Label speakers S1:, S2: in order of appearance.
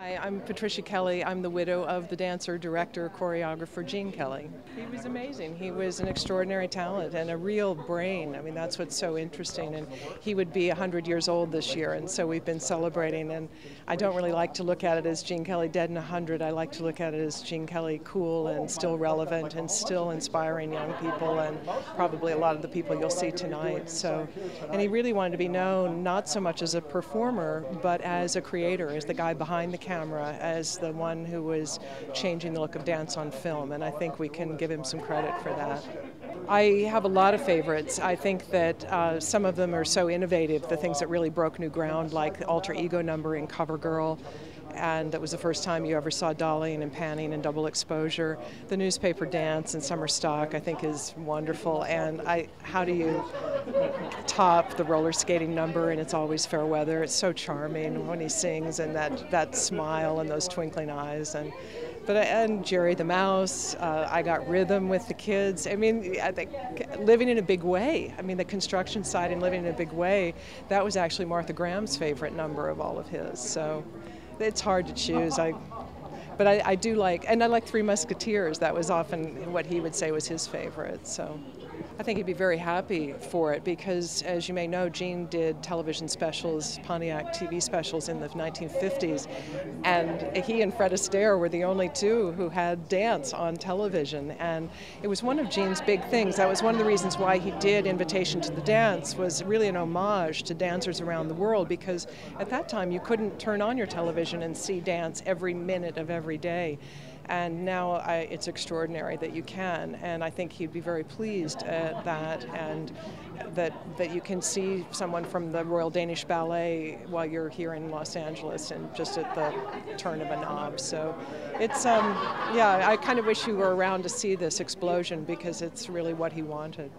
S1: Hi, I'm Patricia Kelly. I'm the widow of the dancer, director, choreographer Gene Kelly. He was amazing. He was an extraordinary talent and a real brain. I mean, that's what's so interesting. And he would be 100 years old this year, and so we've been celebrating. And I don't really like to look at it as Gene Kelly dead and 100. I like to look at it as Gene Kelly cool and still relevant and still inspiring young people and probably a lot of the people you'll see tonight. So, and he really wanted to be known not so much as a performer, but as a creator, as the guy behind the camera camera as the one who was changing the look of dance on film, and I think we can give him some credit for that. I have a lot of favorites. I think that uh, some of them are so innovative, the things that really broke new ground, like alter ego number in Cover Girl, and that was the first time you ever saw dollying and panning and double exposure. The newspaper dance and summer stock, I think, is wonderful. And I, how do you top the roller skating number? And it's always fair weather. It's so charming when he sings and that that smile and those twinkling eyes and. But and Jerry the Mouse, uh, I got rhythm with the kids. I mean, I think living in a big way. I mean, the construction side and living in a big way. That was actually Martha Graham's favorite number of all of his. So it's hard to choose. I, but I, I do like, and I like Three Musketeers. That was often what he would say was his favorite. So. I think he'd be very happy for it because, as you may know, Gene did television specials, Pontiac TV specials in the 1950s, and he and Fred Astaire were the only two who had dance on television, and it was one of Gene's big things. That was one of the reasons why he did Invitation to the Dance was really an homage to dancers around the world because at that time you couldn't turn on your television and see dance every minute of every day and now I, it's extraordinary that you can, and I think he'd be very pleased at that, and that that you can see someone from the Royal Danish Ballet while you're here in Los Angeles, and just at the turn of a knob. So, it's um, yeah, I kind of wish you were around to see this explosion because it's really what he wanted.